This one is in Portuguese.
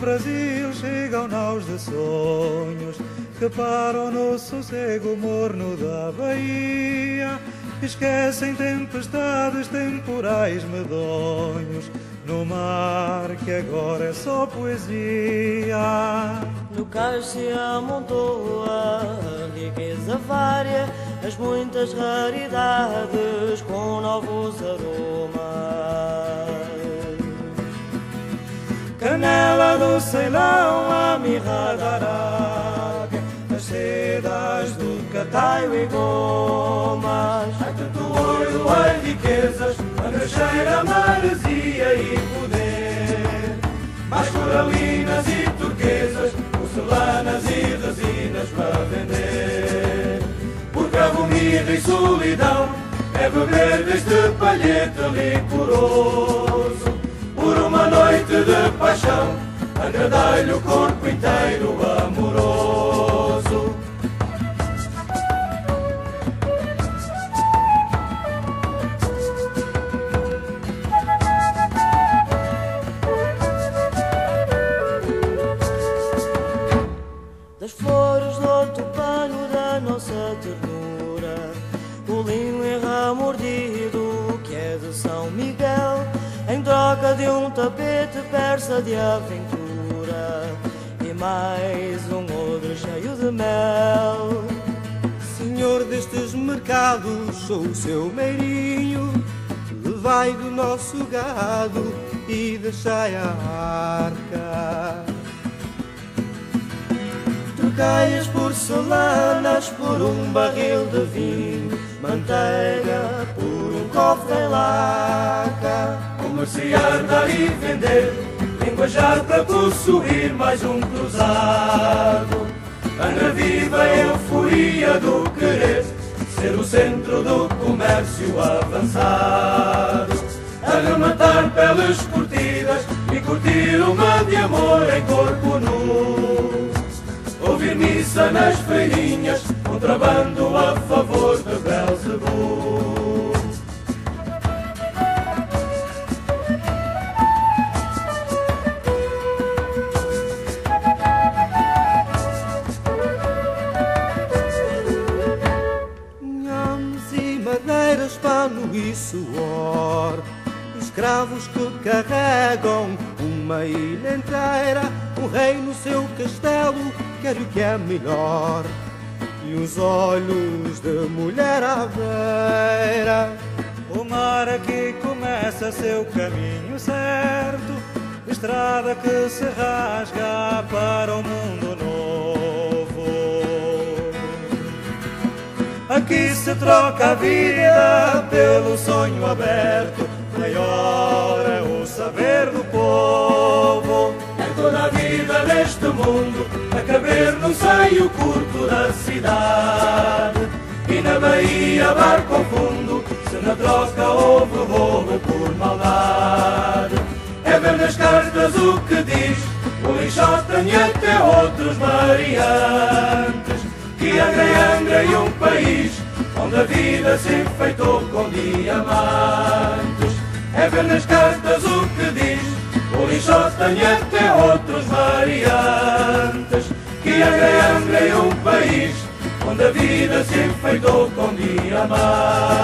Brasil chegam naus de sonhos que param no sossego morno da Bahia. Esquecem tempestades, temporais medonhos no mar que agora é só poesia. No cais se amontoa a riqueza vária, as muitas raridades com novos aromas. Canela do Ceilão, a mirra da Arábia, as sedas do Cataio e gomas. Há tanto ouro, há riquezas, a maresia e poder. Mais coralinas e turquesas, porcelanas e resinas para vender. Por cabo, mirra e solidão, é beber deste palhete licoroso por uma noite de paixão, agradar-lhe o corpo inteiro amoroso. Das flores do pano da nossa ternura, o linho em ramo mordido que é de São Miguel em troca de um tapete persa de aventura e mais um odre cheio de mel. Senhor destes mercados, sou o seu meirinho, levai do nosso gado e deixai a arca. Trocai as porcelanas por um barril de vinho, manteiga por um cofre em laca comerciar, dar e vender, linguajar para possuir mais um cruzado. Anda viva a euforia do querer, ser o centro do comércio avançado. Arrematar peles curtidas e curtir uma de amor em corpo nu. Ouvir missa nas feirinhas, contrabando a favor e suor. Escravos que carregam uma ilha inteira, um rei no seu castelo quer o que é melhor. E os olhos de mulher à beira. O mar aqui começa seu caminho certo, estrada que se rasga para o mundo Aqui se troca a vida pelo sonho aberto. Maior é o saber do povo. É toda a vida neste mundo a caber no seio curto da cidade. E na Bahia barco ao fundo, se na troca houve roubo por maldade. É ver nas cartas o que diz o lixota e até outros variantes que Angra e país onde a vida se enfeitou com diamantes. É ver nas cartas o que diz o Lixota e até outros variantes. Que Angra é Angra e um país onde a vida se enfeitou com diamantes.